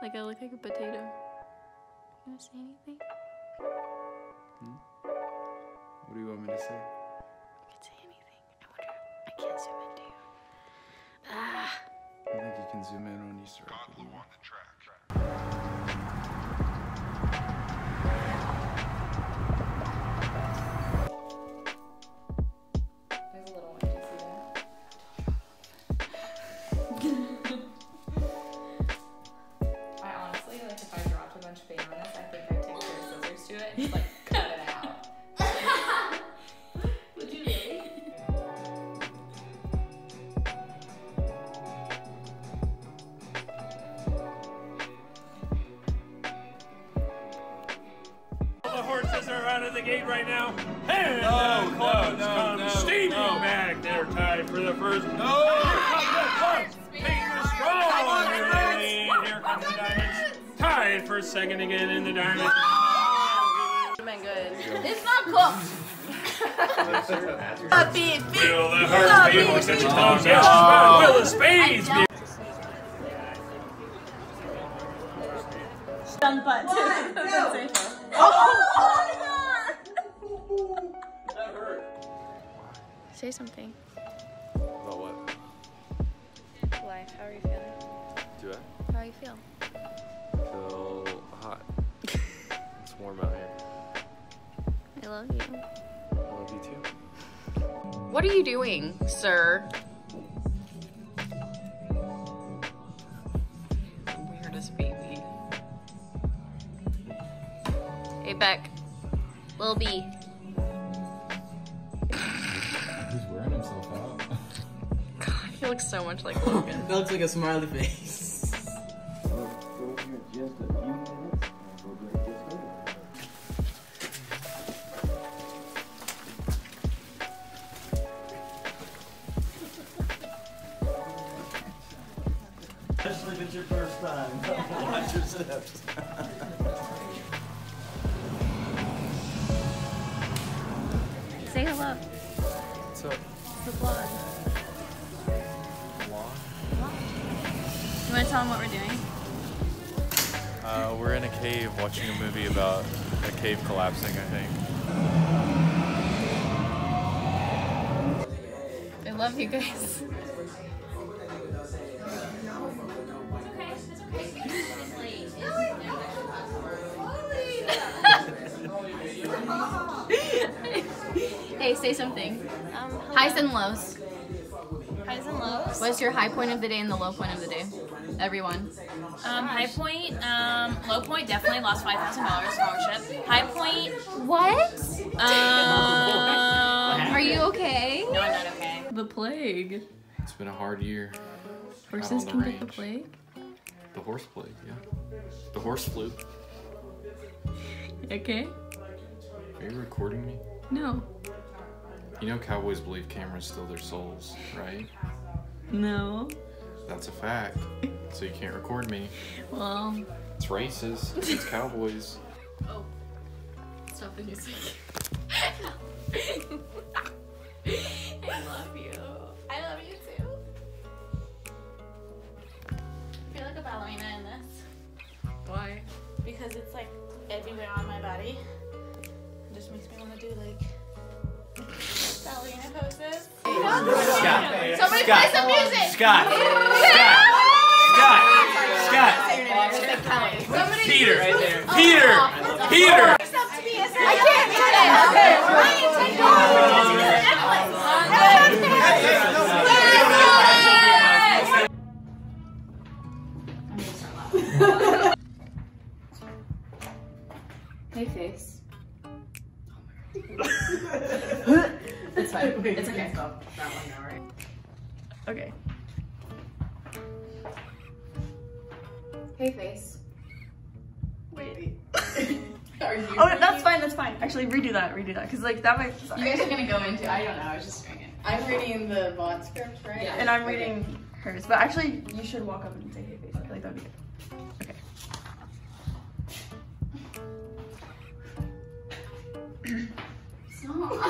Like I look like a potato. You wanna say anything? What do you want me to say? You can say anything. I wonder. I can't zoom into you. Ah. I think you can zoom in when you start. Just, like, cut it out. Would you really? The horses are out of the gate right now. And No, no, clouds no, come no, steaming no. back. They're tied for the first. No! Peter Strong in the lead. Here comes the diamonds. Tied for second again in the diamonds. Cooked. A beef. Will the hearts be able to set your tongues? Will the spades be? Done butt too. Say something. About what? Life. How are you feeling? Do I How you feel? feel hot? it's warm out here. I love you. I love you too. What are you doing, sir? Weirdest baby. Hey Beck. Lil B. He's wearing himself out. God, he looks so much like Logan. That looks like a smiley face. Especially if it's your first time. Watch your steps. Say hello. What's up? It's the vlog. You want to tell them what we're doing? Uh, we're in a cave watching a movie about a cave collapsing, I think. I love you guys. hey, say something. Um, Highs and lows. highs and lows. What's your high point of the day and the low point of the day? Everyone. Um, high point, um, low point, definitely lost five thousand dollars scholarship. High point, What? um, Are you okay? no, I'm not okay. The plague. It's been a hard year. Horses the can get the plague. The horse plague, yeah. The horse flu. Okay? Are you recording me? No. You know cowboys believe cameras steal their souls, right? No. That's a fact. So you can't record me. Well, It's racist. It's cowboys. Oh, stop the music. I love you. I love you too. I feel like a ballerina in this. Why? Because it's like everywhere on my body. It just makes me want to do like ballerina poses. Scott. Somebody Scott. play some music! Scott. Scott. Scott. Scott. Somebody Peter. Peter! Peter. Peter. I can't do that! Okay, Ryan, take Hey, face. It's fine. Wait, it's okay. That one now, right? Okay. Hey, face. Wait. oh, that's fine. That's fine. Actually, redo that. Redo that. Cause like that might. Sorry. You guys are gonna go into. I don't know. I was just doing it. I'm reading the mod script, right? Yeah. And I'm okay. reading hers. But actually, you should walk up and say hey, face. Okay. Like that'd be good. Okay. Stop.